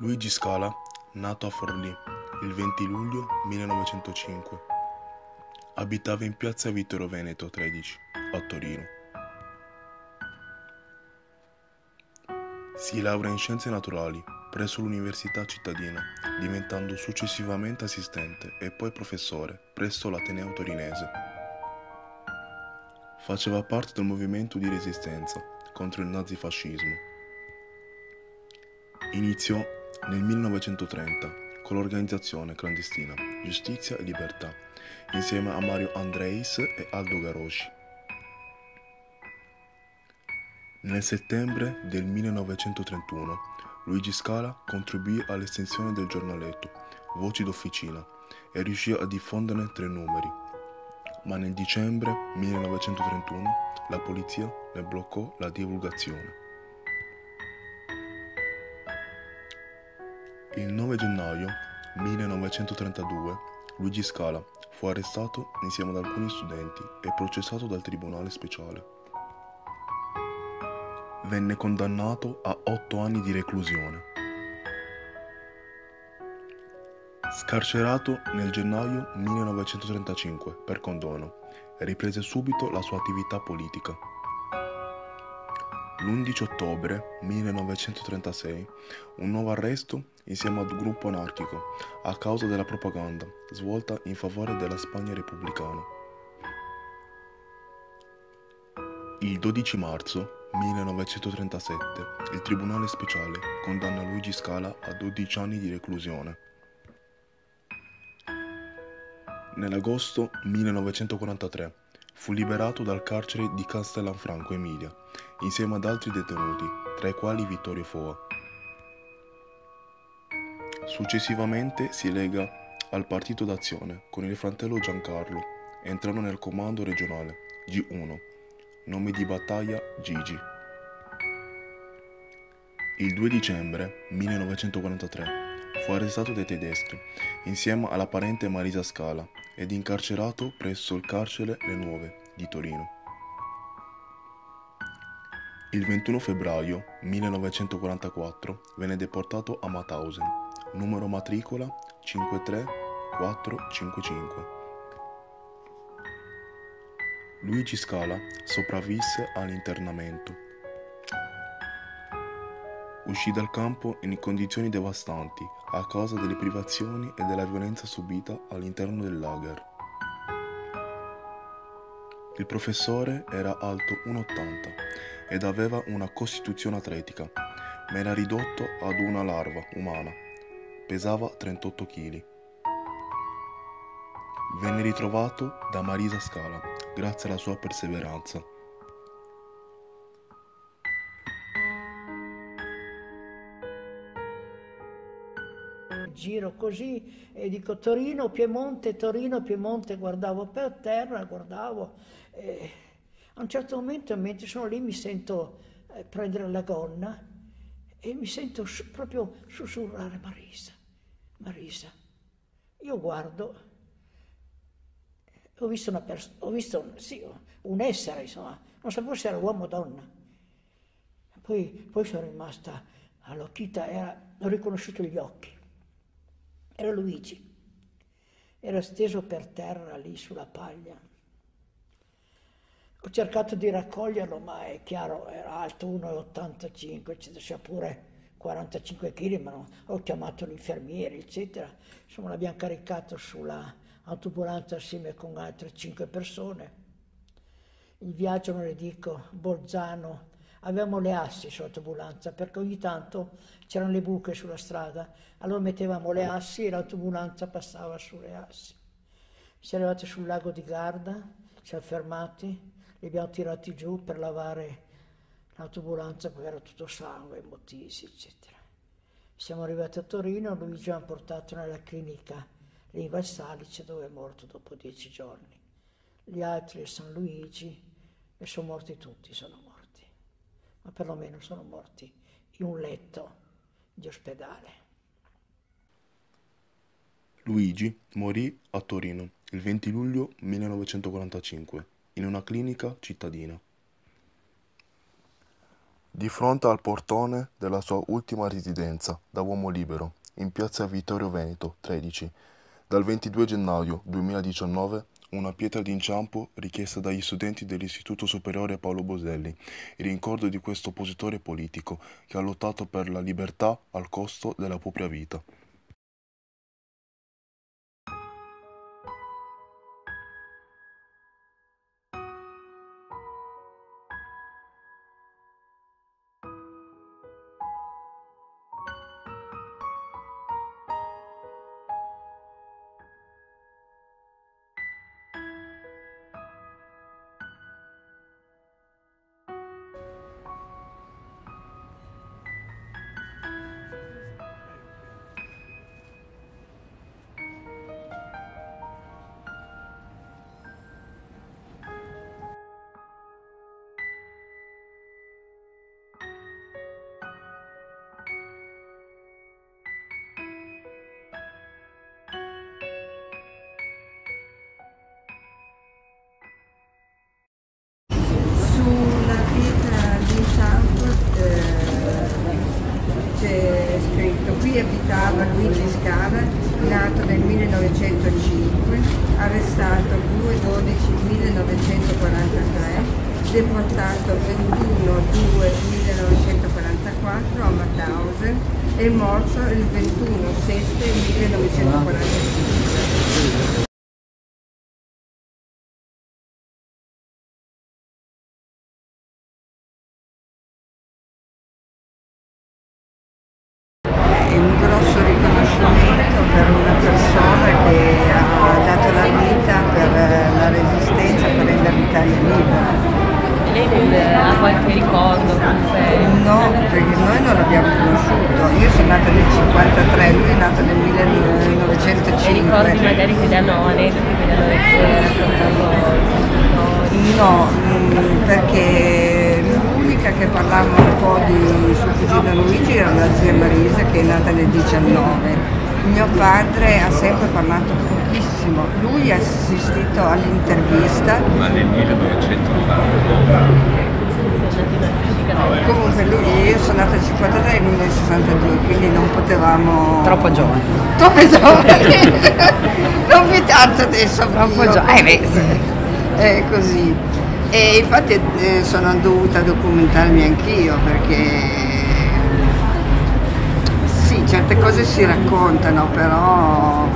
Luigi Scala, nato a Forlì il 20 luglio 1905, abitava in piazza Vittorio Veneto 13, a Torino. Si laurea in scienze naturali presso l'Università cittadina, diventando successivamente assistente e poi professore presso l'Ateneo torinese. Faceva parte del movimento di resistenza contro il nazifascismo. Iniziò nel 1930 con l'organizzazione clandestina Giustizia e Libertà, insieme a Mario Andreis e Aldo Garosci. Nel settembre del 1931 Luigi Scala contribuì all'estensione del giornaletto Voci d'Officina e riuscì a diffonderne tre numeri. Ma nel dicembre 1931 la polizia ne bloccò la divulgazione. Il 9 gennaio 1932 Luigi Scala fu arrestato insieme ad alcuni studenti e processato dal Tribunale Speciale. Venne condannato a otto anni di reclusione. Scarcerato nel gennaio 1935 per condono, riprese subito la sua attività politica. L'11 ottobre 1936 un nuovo arresto insieme al gruppo anarchico a causa della propaganda svolta in favore della Spagna repubblicana. Il 12 marzo 1937 il Tribunale Speciale condanna Luigi Scala a 12 anni di reclusione. Nell'agosto 1943 fu liberato dal carcere di Castellanfranco Emilia insieme ad altri detenuti, tra i quali Vittorio Foa. Successivamente si lega al Partito d'Azione con il fratello Giancarlo, entrando nel comando regionale G1, nome di battaglia Gigi. Il 2 dicembre 1943 fu arrestato dai tedeschi insieme alla parente Marisa Scala ed incarcerato presso il carcere Le Nuove di Torino. Il 21 febbraio 1944 venne deportato a Mauthausen, numero matricola 53455. Luigi Scala sopravvisse all'internamento. Uscì dal campo in condizioni devastanti a causa delle privazioni e della violenza subita all'interno del lager. Il professore era alto 1,80 ed aveva una costituzione atletica, ma era ridotto ad una larva umana. Pesava 38 kg. Venne ritrovato da Marisa Scala grazie alla sua perseveranza. Giro così e dico Torino, Piemonte, Torino, Piemonte, guardavo per terra, guardavo. E a un certo momento, mentre sono lì, mi sento eh, prendere la gonna e mi sento proprio sussurrare Marisa, Marisa. Io guardo, ho visto, una pers- ho visto sì, un essere, insomma, non sapevo se era uomo o donna. Poi, poi sono rimasta all'occhita, era, ho riconosciuto gli occhi. Era Luigi, era steso per terra lì sulla paglia. Ho cercato di raccoglierlo, ma è chiaro, era alto 1,85, c'era pure 45 kg, ma no, ho chiamato l'infermiere, eccetera. Insomma, l'abbiamo caricato sulla autobulanza assieme con altre 5 persone. Il viaggio, non le dico, Bolzano, avevamo le assi sull'autobulanza perché ogni tanto c'erano le buche sulla strada, allora mettevamo le assi e l'autobulanza passava sulle assi. Siamo arrivati sul lago di Garda, ci siamo fermati, li abbiamo tirati giù per lavare l'autobulanza perché era tutto sangue, motisi, eccetera. Siamo arrivati a Torino, Luigi ci ha portato nella clinica lì Valsalice dove è morto dopo dieci giorni. Gli altri a San Luigi e sono morti tutti, sono morti, ma perlomeno sono morti in un letto di ospedale. Luigi morì a Torino il 20 luglio 1945 in una clinica cittadina. Di fronte al portone della sua ultima residenza da uomo libero, in piazza Vittorio Veneto 13, dal 22 gennaio 2019 una pietra d'inciampo richiesta dagli studenti dell'Istituto Superiore Paolo Boselli, in ricordo di questo oppositore politico che ha lottato per la libertà al costo della propria vita. E morto il 21-7-1945. È un grosso riconoscimento per una persona che ha dato la vita per la resistenza, per rendere l'Italia libera. Ha qualche ricordo comunque? No, perché noi non l'abbiamo conosciuto. Io sono nata nel 53, lui è nato nel E ricordi 1905. magari che danno aneddoti che danno raccontato? No, mm, perché l'unica che parlava un po' di suo cugino Luigi era la zia Marisa che è nata nel 19. Mio padre ha sempre parlato pochissimo. Lui ha assistito all'intervista ma nel 1980 Comunque lui, io sono nata nel 53 e lui nel 62, quindi non potevamo... Troppo giovane. Troppo giovane! non più tanto adesso. Troppo io, giovane. Eh, beh, È così. E infatti eh, sono dovuta documentarmi anch'io perché sì, certe cose si raccontano, però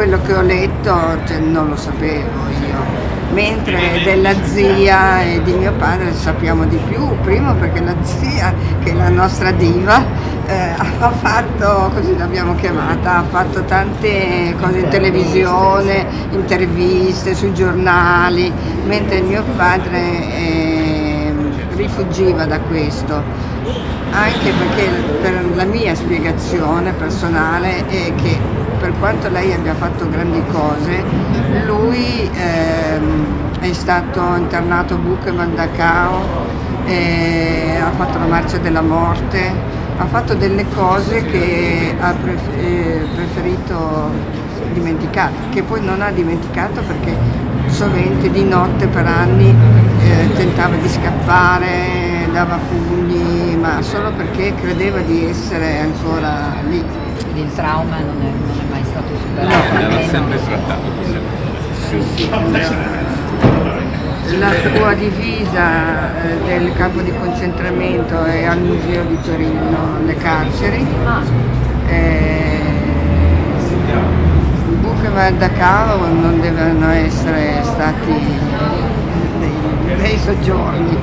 quello che ho letto cioè, non lo sapevo io. Mentre della zia e di mio padre sappiamo di più, primo perché la zia, che è la nostra diva, eh, ha fatto, così l'abbiamo chiamata, ha fatto tante cose in televisione, interviste sui giornali, mentre mio padre eh, rifuggiva da questo anche perché per la mia spiegazione personale è che per quanto lei abbia fatto grandi cose, lui ehm, è stato internato a Bucheman Dachau, eh, ha fatto la marcia della morte, ha fatto delle cose che ha eh, preferito dimenticare, che poi non ha dimenticato perché sovente di notte per anni eh, tentava di scappare, dava pugni, ma solo perché credeva di essere ancora lì. Quindi il trauma non è, non è mai stato superato. l'aveva almeno- sempre trattato La sua divisa eh, del campo di concentramento è al Museo di Torino, le carceri. Ah, Eh, da Cavo non devono essere stati dei, dei soggiorni,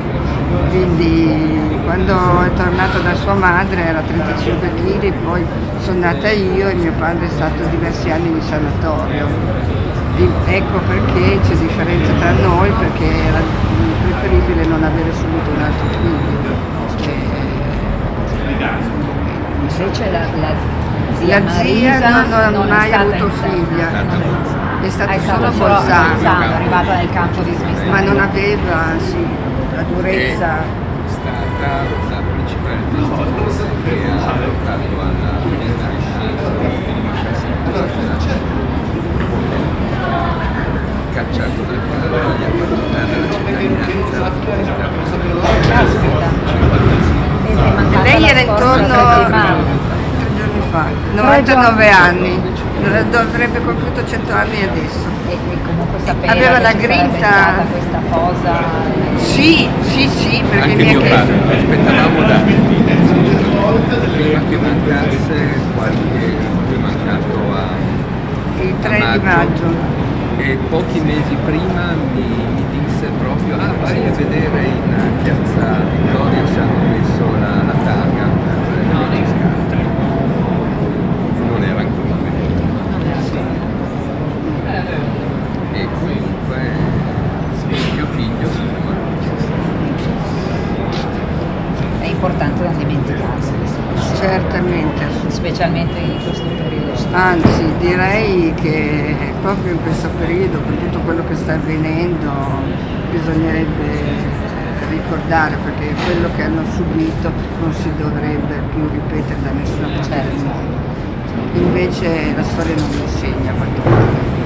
quindi quando è tornato da sua madre era 35 kg, poi sono nata io e mio padre è stato diversi anni in sanatorio. Di- Ecco perché c'è differenza tra noi, perché era preferibile non avere subito un altro figlio. Eh, invece la, la zia la zia Marisa non, non ha non mai avuto figlia, è stata È solo stata solo a Bolzano, Bolzano, è arrivata nel campo di ma smistamento. non aveva sì, la durezza. È stata la principale testimonianza che ha portato alla cacciato dal padrone e abbandonato alla cittadinanza. Lei era intorno tre giorni fa, 99 anni dovrebbe compiuto 100 anni adesso. E, e comunque sapeva Aveva che la grinta. stata questa cosa. Sì, sì, sì, perché Anche mi ha mio chiesto. padre, aspettavamo da prima che mancasse qualche, lui è mancato a Il a 3 di maggio. e pochi mesi prima mi, mi disse proprio ah vai a vedere in piazza Vittoria se hanno messo la, la targa per le scarpe non era ancora venuto e comunque mio figlio si chiama È importante non dimenticarsi queste cose, Certamente, assolutamente. specialmente in questo periodo storico. Anzi, direi che proprio in questo periodo, con tutto quello che sta avvenendo, bisognerebbe ricordare perché quello che hanno subito non si dovrebbe più ripetere da nessuna parte del Certo. mondo. Invece la storia non insegna quanto pare.